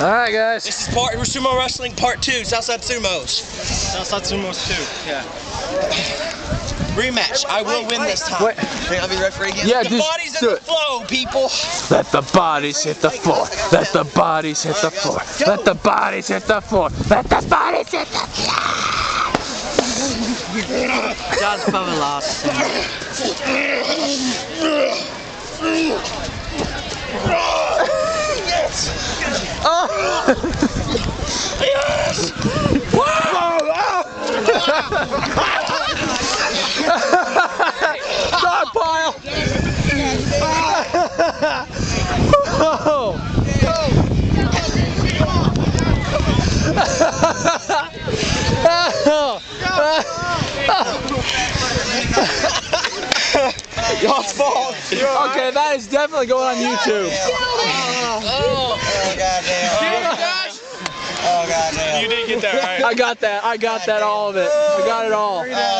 All right, guys. This is part Sumo Wrestling Part 2, Southside Sumos. Southside Sumos too. Yeah. Rematch. I will win this time. Wait. Think I'll be the referee again? Yeah, the just body's do in it. the flow, people. Let the bodies hit the floor. Let the bodies hit the floor. Let the bodies hit the floor. Let the bodies hit the floor. John's probably lost. Dog pile. Y'all's fault. Okay, that is definitely going on YouTube. Oh, goddamn. Oh, goddamn. You did get that right. I got that. I got that. All of it. I got it all. Goddamn.